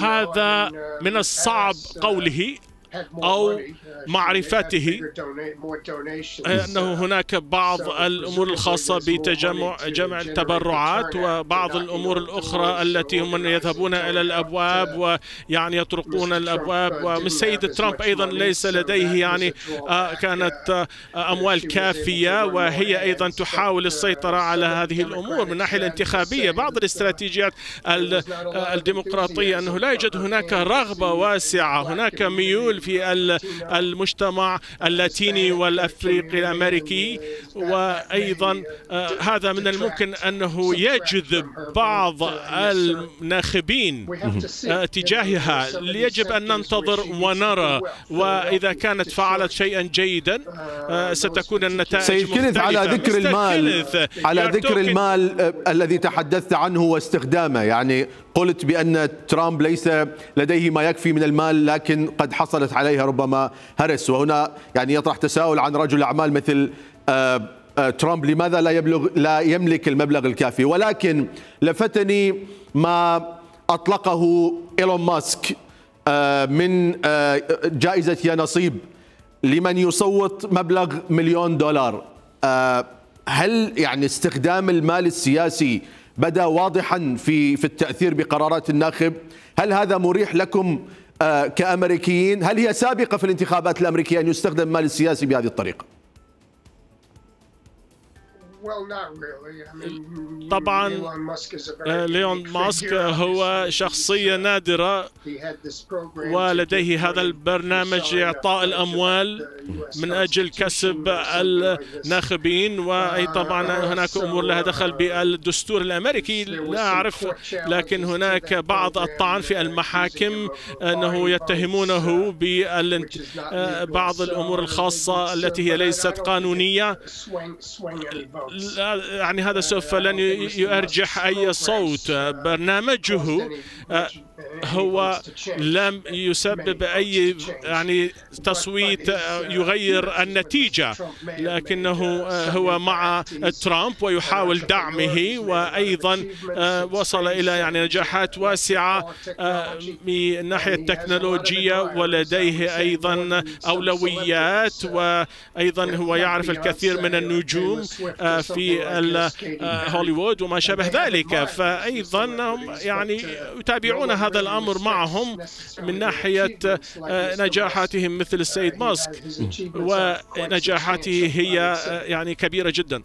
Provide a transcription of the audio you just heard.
هذا من الصعب قوله. أو معرفته. أنه هناك بعض الأمور الخاصة بتجمع جمع التبرعات وبعض الأمور الأخرى التي هم يذهبون إلى الأبواب ويعني يطرقون الأبواب ومن السيد ترامب أيضا ليس لديه يعني كانت أموال كافية وهي أيضا تحاول السيطرة على هذه الأمور من الناحية الانتخابية. بعض الاستراتيجيات الديمقراطية أنه لا يوجد هناك رغبة واسعة هناك ميول في المجتمع اللاتيني والأفريقي الأمريكي. وأيضا هذا من الممكن أنه يجذب بعض الناخبين تجاهها. يجب أن ننتظر ونرى. وإذا كانت فعلت شيئا جيدا ستكون النتائج سيد كينيث على ذكر المال على ذكر المال الذي تحدثت عنه واستخدامه. يعني قلت بأن ترامب ليس لديه ما يكفي من المال لكن قد حصلت عليها ربما هرس. وهنا يعني يطرح تساؤل عن رجل أعمال مثل ترامب. لماذا لا يبلغ لا يملك المبلغ الكافي؟ ولكن لفتني ما أطلقه إيلون ماسك من جائزة يا نصيب لمن يصوت مبلغ مليون دولار. هل يعني استخدام المال السياسي بدا واضحا في في التأثير بقرارات الناخب؟ هل هذا مريح لكم كأمريكيين هل هي سابقة في الانتخابات الأمريكية أن يستخدم المال السياسي بهذه الطريقة؟ طبعا ليون ماسك هو شخصية نادرة. ولديه هذا البرنامج لإعطاء الأموال من أجل كسب الناخبين. وأي طبعا هناك أمور لها دخل بالدستور الأمريكي. لا أعرف لكن هناك بعض الطعن في المحاكم أنه يتهمونه ببعض الأمور الخاصة التي هي ليست قانونية. يعني هذا سوف لن يؤرجح أي صوت. برنامجه هو لم يسبب أي يعني تصويت يغير النتيجة. لكنه هو مع ترامب ويحاول دعمه وأيضا وصل إلى يعني نجاحات واسعة من الناحية التكنولوجية ولديه أيضا أولويات وأيضا هو يعرف الكثير من النجوم في هوليوود وما شابه ذلك. فأيضا هم يعني يتابعون هذا الأمر معهم من ناحية نجاحاتهم مثل السيد ماسك. ونجاحاته هي يعني كبيرة جدا.